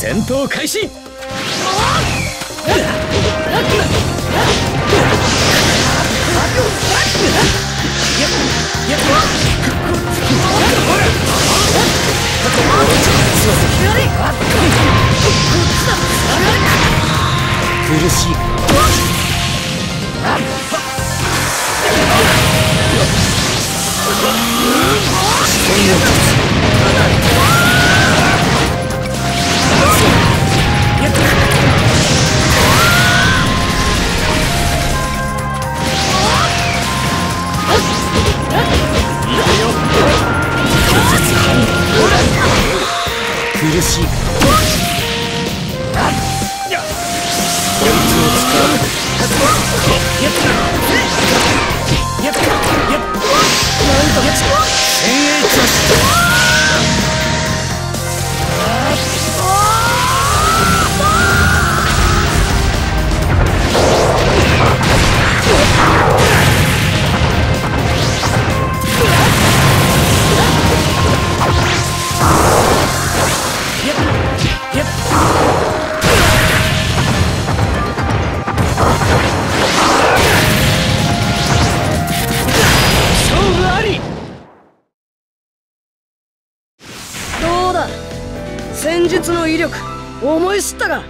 戦闘開始。苦しい。苦しい戦術の威力思い知ったか？